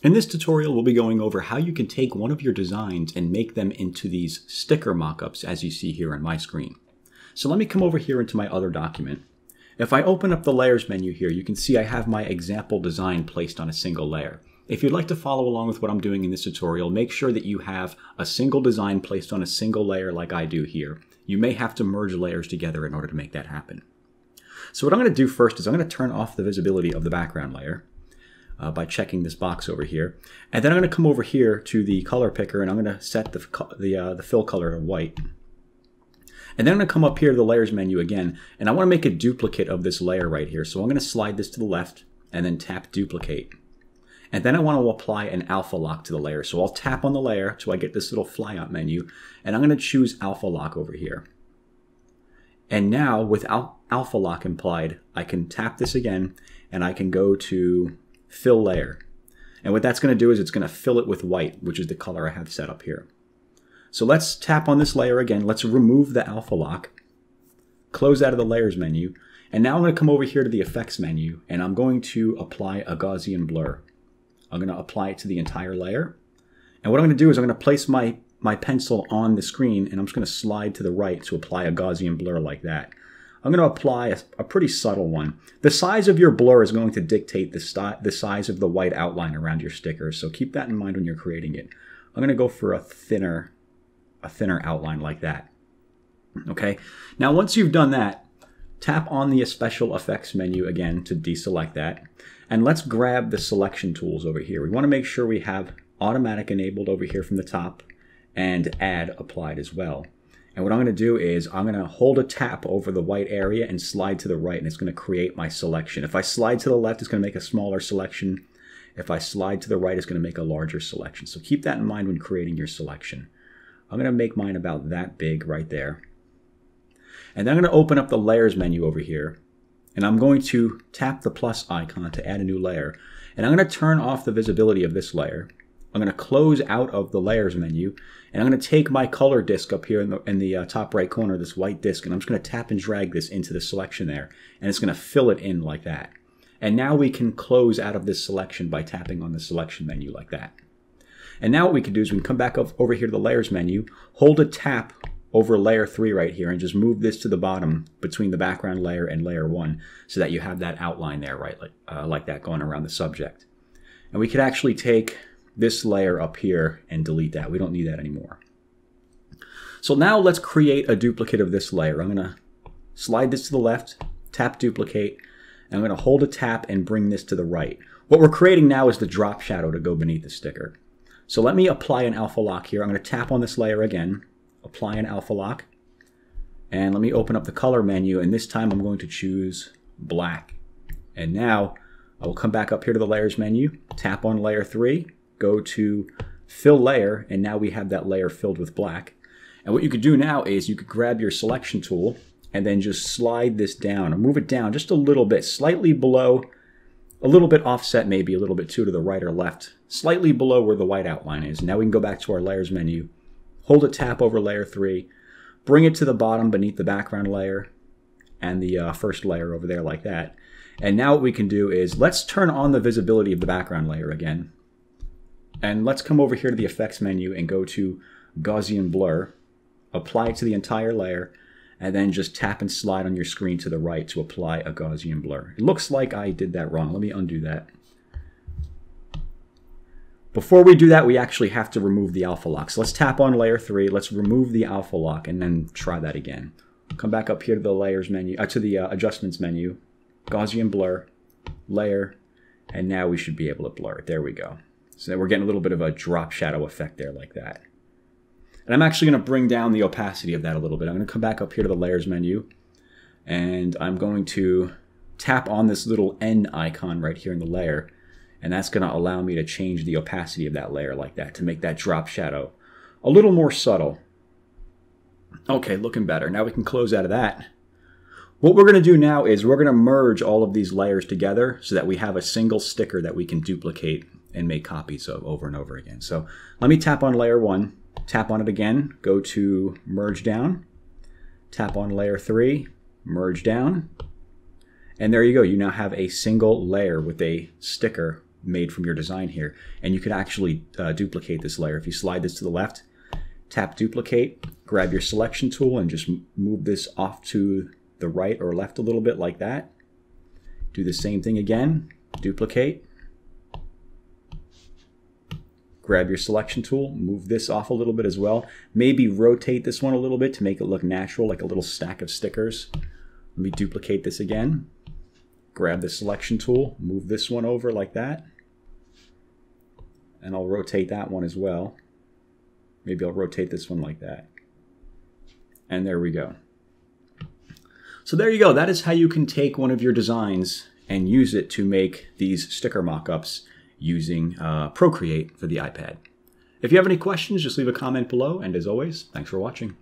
In this tutorial, we'll be going over how you can take one of your designs and make them into these sticker mockups as you see here on my screen. So let me come over here into my other document. If I open up the layers menu here, you can see I have my example design placed on a single layer. If you'd like to follow along with what I'm doing in this tutorial, make sure that you have a single design placed on a single layer like I do here. You may have to merge layers together in order to make that happen. So what I'm going to do first is I'm going to turn off the visibility of the background layer uh, by checking this box over here. And then I'm going to come over here to the color picker and I'm going to set the, the, uh, the fill color to white. And then I'm going to come up here to the layers menu again, and I want to make a duplicate of this layer right here. So I'm going to slide this to the left and then tap duplicate. And then I want to apply an alpha lock to the layer. So I'll tap on the layer till I get this little flyout menu, and I'm going to choose alpha lock over here. And now with al alpha lock implied, I can tap this again, and I can go to fill layer. And what that's going to do is it's going to fill it with white, which is the color I have set up here. So let's tap on this layer again. Let's remove the alpha lock, close out of the layers menu, and now I'm going to come over here to the effects menu and I'm going to apply a Gaussian blur. I'm going to apply it to the entire layer. And what I'm going to do is I'm going to place my, my pencil on the screen and I'm just going to slide to the right to apply a Gaussian blur like that. I'm going to apply a, a, pretty subtle one. The size of your blur is going to dictate the, the size of the white outline around your sticker, so keep that in mind when you're creating it. I'm going to go for a thinner, a thinner outline like that. Okay, now once you've done that, tap on the special effects menu again to deselect that. And let's grab the selection tools over here. We want to make sure we have automatic enabled over here from the top and add applied as well. And what I'm going to do is I'm going to hold a tap over the white area and slide to the right, and it's going to create my selection. If I slide to the left, it's going to make a smaller selection. If I slide to the right, it's going to make a larger selection. So keep that in mind when creating your selection. I'm going to make mine about that big right there. And then I'm going to open up the layers menu over here. And I'm going to tap the plus icon to add a new layer. And I'm going to turn off the visibility of this layer. I'm going to close out of the layers menu and I'm going to take my color disk up here in the, in the uh, top right corner, this white disk, and I'm just going to tap and drag this into the selection there and it's going to fill it in like that. And now we can close out of this selection by tapping on the selection menu like that. And now what we can do is we can come back over here to the layers menu, hold a tap over layer 3 right here and just move this to the bottom between the background layer and layer 1 so that you have that outline there right like, uh, like that going around the subject. And we could actually take this layer up here and delete that. We don't need that anymore. So now let's create a duplicate of this layer. I'm going to slide this to the left, tap duplicate, and I'm going to hold a tap and bring this to the right. What we're creating now is the drop shadow to go beneath the sticker. So let me apply an alpha lock here. I'm going to tap on this layer again, apply an alpha lock, and let me open up the color menu, and this time I'm going to choose black. And now I will come back up here to the layers menu, tap on layer 3, go to fill layer, and now we have that layer filled with black. And what you could do now is you could grab your selection tool and then just slide this down or move it down just a little bit, slightly below, a little bit offset maybe, a little bit too to the right or left, slightly below where the white outline is. Now we can go back to our layers menu, hold a tap over layer 3, bring it to the bottom beneath the background layer and the uh, first layer over there like that. And now what we can do is let's turn on the visibility of the background layer again. And let's come over here to the effects menu and go to Gaussian blur, apply it to the entire layer, and then just tap and slide on your screen to the right to apply a Gaussian blur. It looks like I did that wrong. Let me undo that. Before we do that, we actually have to remove the alpha lock. So let's tap on layer 3, let's remove the alpha lock, and then try that again. Come back up here to the layers menu, uh, to the uh, adjustments menu, Gaussian blur, layer, and now we should be able to blur it. There we go. So we're getting a little bit of a drop shadow effect there like that. And I'm actually going to bring down the opacity of that a little bit. I'm going to come back up here to the layers menu and I'm going to tap on this little N icon right here in the layer and that's going to allow me to change the opacity of that layer like that to make that drop shadow a little more subtle. Okay, looking better. Now we can close out of that. What we're going to do now is we're going to merge all of these layers together so that we have a single sticker that we can duplicate and make copies of over and over again. So let me tap on layer one, tap on it again, go to merge down, tap on layer three, merge down, and there you go. You now have a single layer with a sticker made from your design here. And you could actually uh, duplicate this layer. If you slide this to the left, tap duplicate, grab your selection tool and just move this off to the right or left a little bit like that. Do the same thing again, duplicate, grab your selection tool, move this off a little bit as well. Maybe rotate this one a little bit to make it look natural, like a little stack of stickers. Let me duplicate this again. Grab the selection tool, move this one over like that. And I'll rotate that one as well. Maybe I'll rotate this one like that. And there we go. So there you go. That is how you can take one of your designs and use it to make these sticker mock-ups using uh, Procreate for the iPad. If you have any questions, just leave a comment below. And as always, thanks for watching.